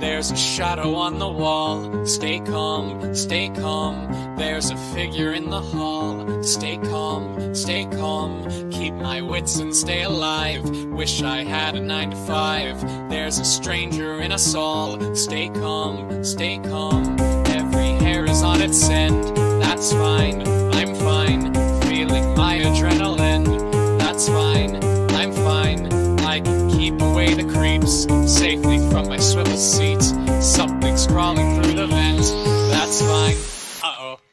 There's a shadow on the wall. Stay calm, stay calm. There's a figure in the hall. Stay calm, stay calm. Keep my wits and stay alive. Wish I had a nine to five. There's a stranger in us all. Stay calm, stay calm. Every hair is on its end. That's fine, I'm fine. Feeling my adrenaline. That's fine, I'm fine. I can keep away the creeps safely from my swivel seat. Something's crawling through the vent. That's fine. Uh oh.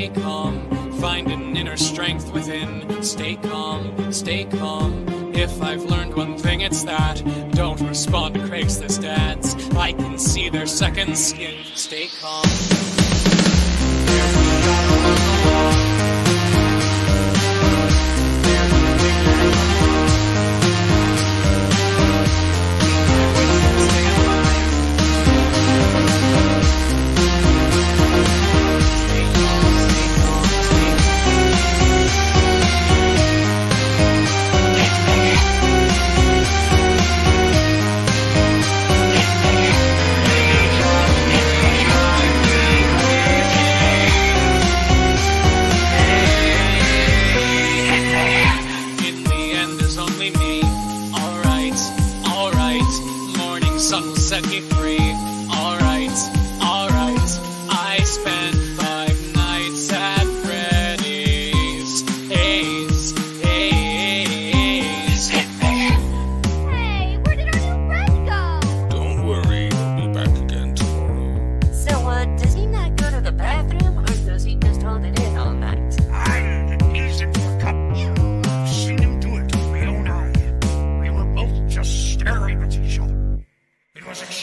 Stay calm. Find an inner strength within. Stay calm, stay calm. If I've learned one thing, it's that don't respond to Craigslist ads. I can see their second skin. Stay calm. Morning sun will set me free. Alright, alright. I spent five nights at Freddy's. Haze, haze. Hey, where did our new friend go? Don't worry, I'll be back again tomorrow. So, uh, does he not go to the bathroom, or does he just hold it in all night? I eased into a cup. Seen him do it with my own eye. We were both just staring at each extremely